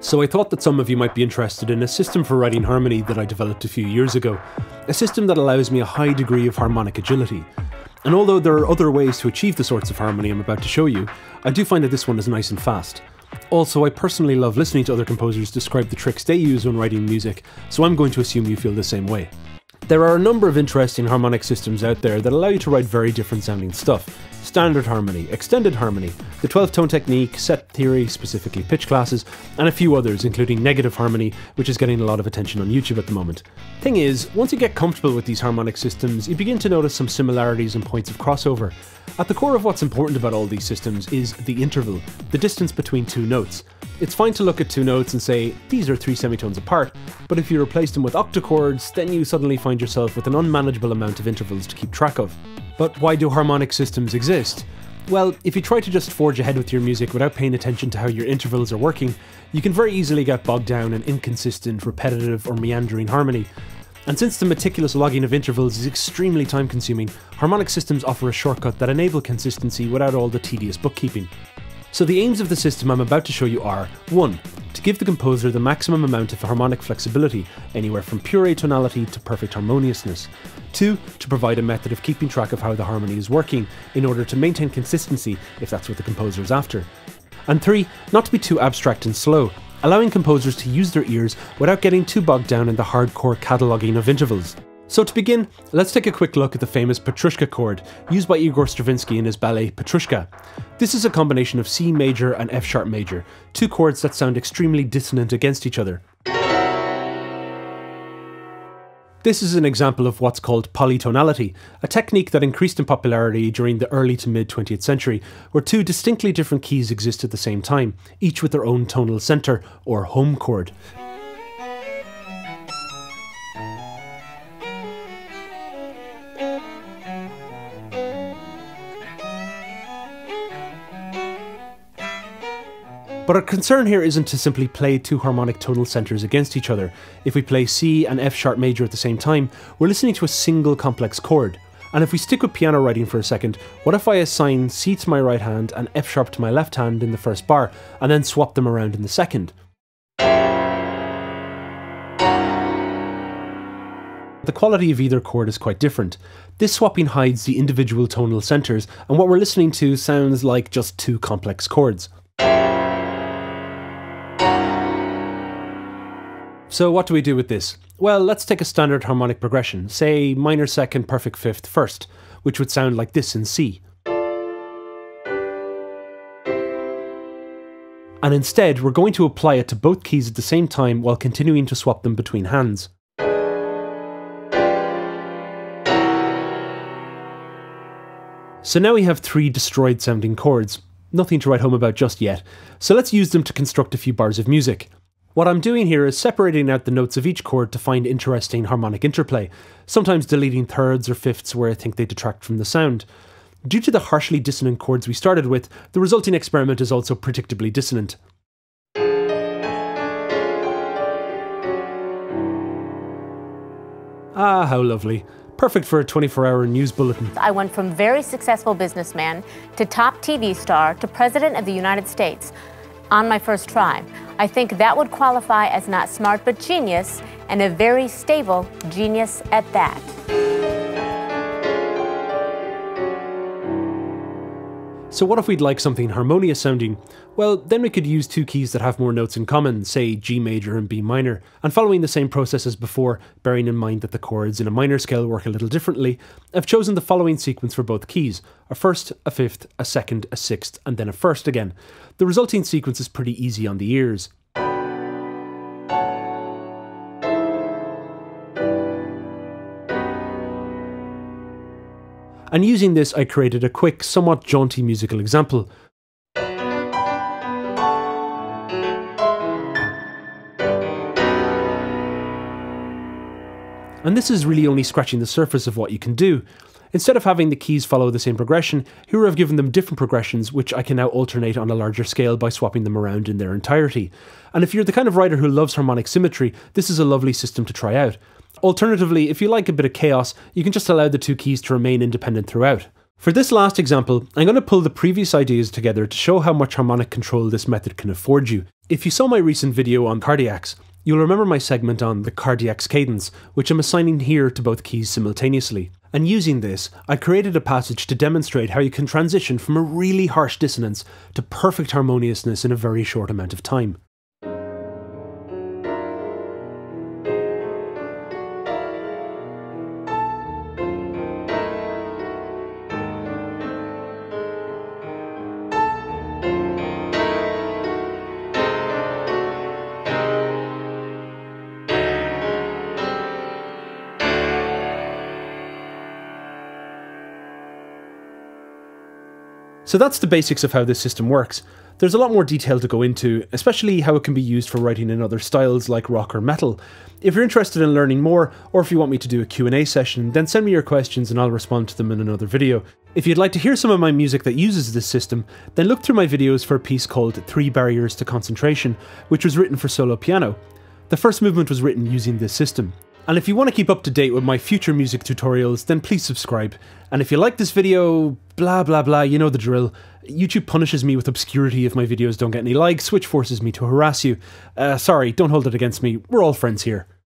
So I thought that some of you might be interested in a system for writing harmony that I developed a few years ago. A system that allows me a high degree of harmonic agility. And although there are other ways to achieve the sorts of harmony I'm about to show you, I do find that this one is nice and fast. Also, I personally love listening to other composers describe the tricks they use when writing music, so I'm going to assume you feel the same way. There are a number of interesting harmonic systems out there that allow you to write very different sounding stuff. Standard harmony, extended harmony, the 12 tone technique, set theory, specifically pitch classes, and a few others, including negative harmony, which is getting a lot of attention on YouTube at the moment. Thing is, once you get comfortable with these harmonic systems, you begin to notice some similarities and points of crossover. At the core of what's important about all these systems is the interval, the distance between two notes. It's fine to look at two notes and say, these are three semitones apart, but if you replace them with octachords, then you suddenly find yourself with an unmanageable amount of intervals to keep track of. But why do harmonic systems exist? Well, if you try to just forge ahead with your music without paying attention to how your intervals are working, you can very easily get bogged down in inconsistent, repetitive, or meandering harmony. And since the meticulous logging of intervals is extremely time consuming, harmonic systems offer a shortcut that enable consistency without all the tedious bookkeeping. So the aims of the system I'm about to show you are 1. To give the composer the maximum amount of harmonic flexibility, anywhere from pure atonality to perfect harmoniousness. 2. To provide a method of keeping track of how the harmony is working, in order to maintain consistency if that's what the composer is after. And 3. Not to be too abstract and slow, allowing composers to use their ears without getting too bogged down in the hardcore cataloguing of intervals. So to begin, let's take a quick look at the famous Petrushka chord, used by Igor Stravinsky in his ballet Petrushka. This is a combination of C major and F sharp major, two chords that sound extremely dissonant against each other. This is an example of what's called polytonality, a technique that increased in popularity during the early to mid 20th century, where two distinctly different keys exist at the same time, each with their own tonal centre, or home chord. But our concern here isn't to simply play two harmonic tonal centres against each other. If we play C and F sharp major at the same time, we're listening to a single complex chord. And if we stick with piano writing for a second, what if I assign C to my right hand and F sharp to my left hand in the first bar, and then swap them around in the second? The quality of either chord is quite different. This swapping hides the individual tonal centres, and what we're listening to sounds like just two complex chords. So what do we do with this? Well, let's take a standard harmonic progression, say minor second perfect fifth first, which would sound like this in C. And instead, we're going to apply it to both keys at the same time while continuing to swap them between hands. So now we have three destroyed sounding chords. Nothing to write home about just yet, so let's use them to construct a few bars of music. What I'm doing here is separating out the notes of each chord to find interesting harmonic interplay, sometimes deleting thirds or fifths where I think they detract from the sound. Due to the harshly dissonant chords we started with, the resulting experiment is also predictably dissonant. Ah, how lovely. Perfect for a 24 hour news bulletin. I went from very successful businessman to top TV star to President of the United States on my first try. I think that would qualify as not smart but genius, and a very stable genius at that. So what if we'd like something harmonious sounding? Well, then we could use two keys that have more notes in common, say G major and B minor, and following the same process as before, bearing in mind that the chords in a minor scale work a little differently, I've chosen the following sequence for both keys, a first, a fifth, a second, a sixth, and then a first again. The resulting sequence is pretty easy on the ears. And using this I created a quick, somewhat jaunty musical example. And this is really only scratching the surface of what you can do. Instead of having the keys follow the same progression, here I've given them different progressions which I can now alternate on a larger scale by swapping them around in their entirety. And if you're the kind of writer who loves harmonic symmetry, this is a lovely system to try out. Alternatively, if you like a bit of chaos, you can just allow the two keys to remain independent throughout. For this last example, I'm going to pull the previous ideas together to show how much harmonic control this method can afford you. If you saw my recent video on Cardiacs, you'll remember my segment on the Cardiacs' cadence, which I'm assigning here to both keys simultaneously. And using this, I created a passage to demonstrate how you can transition from a really harsh dissonance to perfect harmoniousness in a very short amount of time. So that's the basics of how this system works. There's a lot more detail to go into, especially how it can be used for writing in other styles like rock or metal. If you're interested in learning more, or if you want me to do a Q&A session, then send me your questions and I'll respond to them in another video. If you'd like to hear some of my music that uses this system, then look through my videos for a piece called Three Barriers to Concentration, which was written for solo piano. The first movement was written using this system. And if you want to keep up to date with my future music tutorials, then please subscribe. And if you like this video, blah blah blah, you know the drill. YouTube punishes me with obscurity if my videos don't get any likes, which forces me to harass you. Uh, sorry, don't hold it against me, we're all friends here.